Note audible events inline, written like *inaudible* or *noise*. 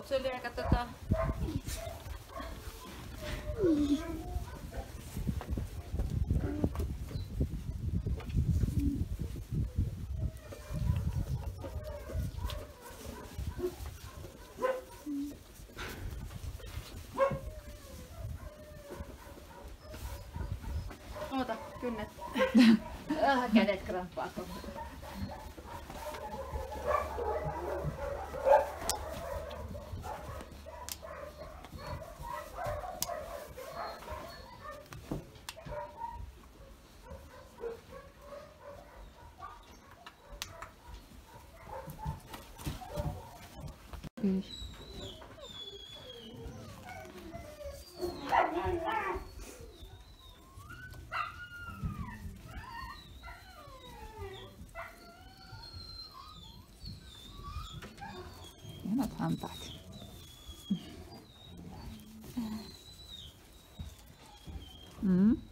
Aika tota... Oota, kynnet. Ah, *laughs* kädet kramppaa tuohon. nicht. Immer kam Bad. Mhm.